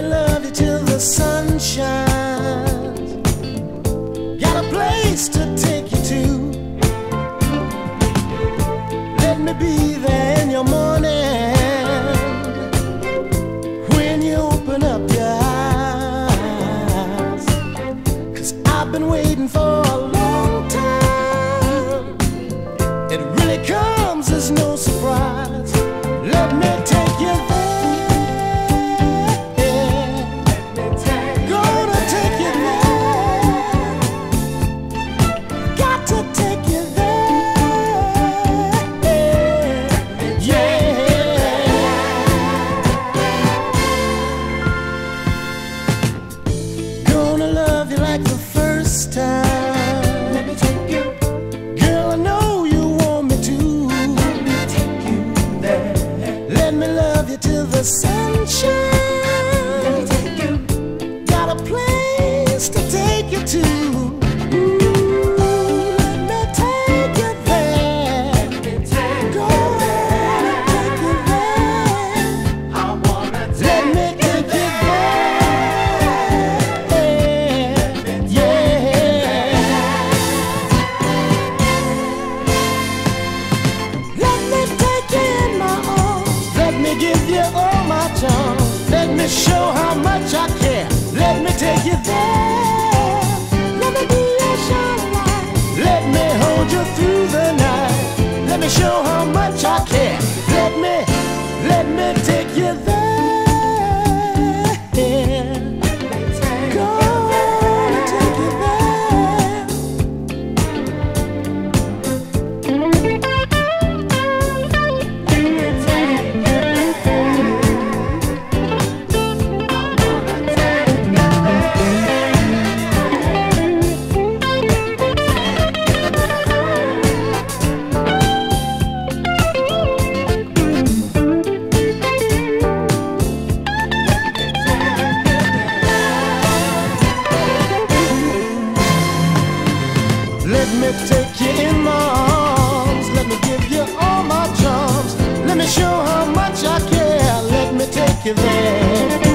love you till the sun shines. Got a place to take you to. Let me be there in your morning when you open up your eyes. Cause I've been waiting for a long time. It really comes as no the sun show how much I care. Let me take you there. Let me be your shining light. Let me hold you through the night. Let me show how much I care. Let me, let me take you there. Me give you all my charms. Let me show how much I care. Let me take you there.